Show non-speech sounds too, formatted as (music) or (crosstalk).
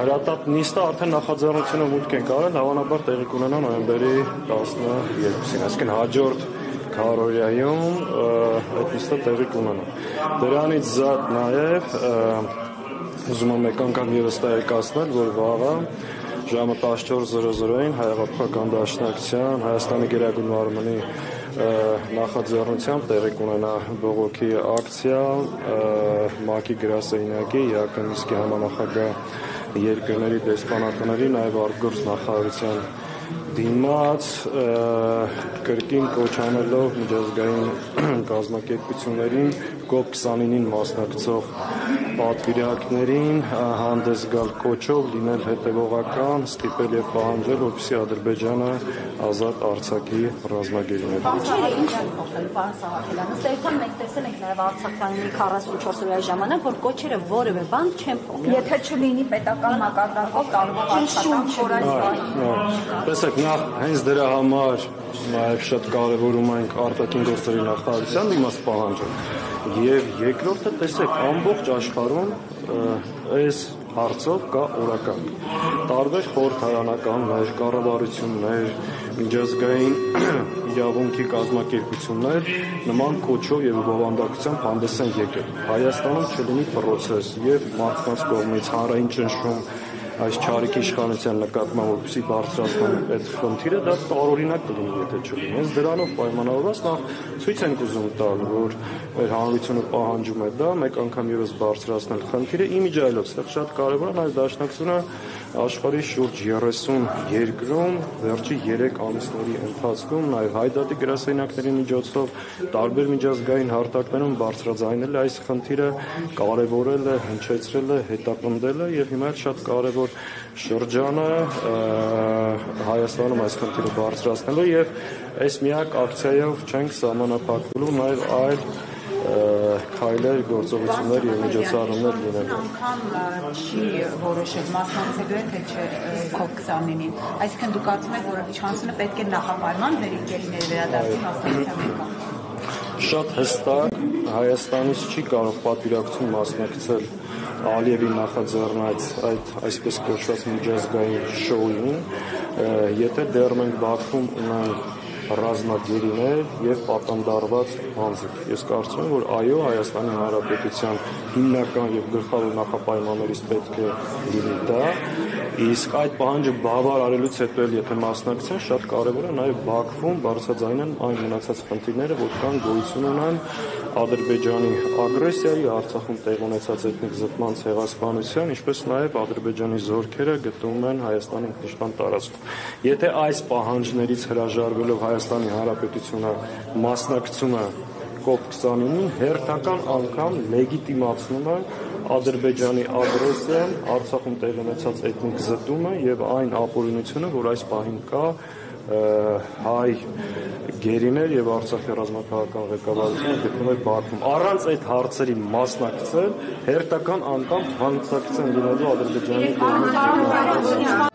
Հրատապ նիստը արդեն նախաձեռնությունը մուտք են կարել, հավանաբար տեղի կունենա նոյեմբերի 12-ին, այսինքն հաջորդ քարորիայում այդ նիստը տեղի կունենա։ Դրանից զատ նաև ուզում եմ մեկ անգամ եւս տեղեկացնել, որ վաղը ժամը 14:00-ին հայաղափական դաշնակցության Հայաստանի Գերագույն մարմնի նախաձեռնությամբ տեղի կունենա բողոքի ակցիա ՄԱԿ-ի գրասենյակի Յակոմիսկի համանախագահ երկրների դեսպանատների, նաև արտգործ նախարարության դիմաց կրկին կոչ անելով միջազգային (clears throat) կազմակերպություններին COP29-ին մասնակցող պատվիրակներին հանդես գալ կոչով լինել հետևողական, ստիպել եւ պահանջել, որպեսզի Ադրբեջանը ազատ արձակի ռազմագերիներ։ Ինչերը ինչ են փոխել, պարոն Սահակելյան։ էության մենք տեսել ենք նաեւ Արցախյանի 44 օրյա ժամանակ, որ կոչերը որևէ բան չեն փոխել։ Եթե չլինի պետական մակարդակով կարող աշխատանք խորացնել։ Տեսեք, նախ հենց դրա համար նաև շատ կարևորում ենք արտաքին գործերի նախարարության իմաց պահանջը Եվ երկրորդը տեսեք, ամբողջ աշխարհում այս հարցով կա օրական։ Տարբեր խորհրդարանականներ, կառավարություններ, միջազգային (clears throat) իրավունքի կազմակերպություններ նման կոչով եւ բովանդակությամբ հանդես են եկել։ Հայաստանում չլինի process եւ մարդկանց կողմից հանրային ճնշում այս չարիքի իշխանության նկատմամբ որպեսի բարձրացնեն այդ խնդիրը, դա տարօրինակ կլինի, եթե չլինի։ Հենց դրանով պայմանավորված նախ ցույց ենք ուզում տալ, որ մեր հանրությունը պահանջում է դա, մեկ անգամ եւս բարձրացնել խնդիրը իմիջայլոց, դա շատ կարեւոր է, նաև դաշնակցությունը աշխարհի շուրջ 30 երկրում վերջի 3 ամիսների ընթացքում նաև հայդատի գրասենյակների միջոցով տարբեր միջազգային հարթակներում բարձրաձայնել այս խնդիրը, կարևորել է, հնչեցրել է, հետապնդել է եւ հիմա շատ կարևոր շրջանը Հայաստանում այս խնդիրը բարձրացնելու եւ այս միակ ակցիայով չենք սահմանափակվելու նաև այլ քայլեր, գործողություններ եւ միջոցառումներ լինելու։ Անգամ չի որոշել մասնակցելու է թե չէ COP29-ին։ Այսինքն դուք կարծում եք, որ չանցումը պետք է նախապայման մեր ինժեներների վերադարձի մասնակցության եկան։ Շատ հստակ Հայաստանից չի կարող պատվիրակություն մասնակցել Ալիևի նախաձեռնած այդ այսպես կոչված միջազգային շոուին, եթե դեռ մենք Բաքվում ունենք ռազմագերիներ եւ պատանդարված անձիկ։ Ես կարծում եմ, որ այո, Հայաստանի Հանրապետության հիմնական եւ գլխավոր նախապայմաններից պետք է լինի դա, իսկ այդ պահանջը բավար արելուց հետո էլ եթե մասնակցեն, շատ կարեւոր է նաեւ Բաքվում բարձրաձայնեն այն մնացած խնդիրները, որ կան գոյություն ունեն Ադրբեջանի ագրեսիայի, Արցախում տեղ ունեցած էթնիկ զտման ցեղասպանության, ինչպես նաև Ադրբեջանի զորքերը գտնվում են Հայաստանի ինքնիշխան տարածքում։ Եթե այս պահանջներից հրաժարվելով Հայաստանի Հանրապետությունը մասնակցում է COP29-ին հերթական անգամ լեգիտիմացնում է Ադրբեջանի ագրեսիան, Արցախում տեղ ունեցած էթնիկ զտումը եւ այն ապօրինությունը, որ այս պահին կա հայ գերիներ եւ Արցախի ռազմաքաղաքական ղեկավարությունը գտնվում էր Բաքվում։ Առանց այդ հարցերի մասնակցել հերթական անգամ հանցակցեն լինելու Ադրբեջանի կողմից։